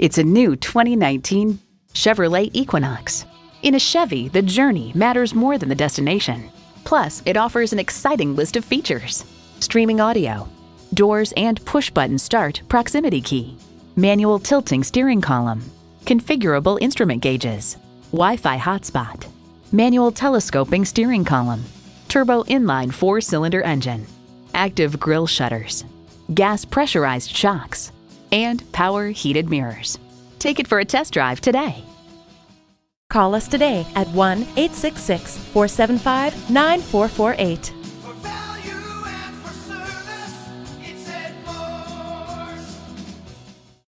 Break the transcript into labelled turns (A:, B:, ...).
A: It's a new 2019 Chevrolet Equinox. In a Chevy, the journey matters more than the destination. Plus, it offers an exciting list of features streaming audio, doors and push button start proximity key, manual tilting steering column, configurable instrument gauges, Wi Fi hotspot, manual telescoping steering column, turbo inline four cylinder engine, active grille shutters, gas pressurized shocks, and power heated mirrors. Take it for a test drive today.
B: Call us today at 1 866 475 9448.